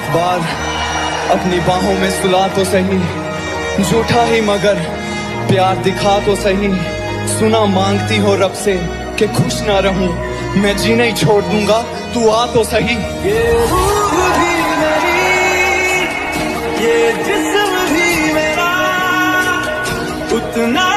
एक बार अपनी बाहों में सुला तो सही, झूठा ही मगर प्यार दिखा तो सही। सुना मांगती हो रब से कि खुश ना रहूँ, मैं जी नहीं छोड़ दूँगा, तू आ तो सही। ये भी मेरी, ये जिस्म भी मेरा, उतना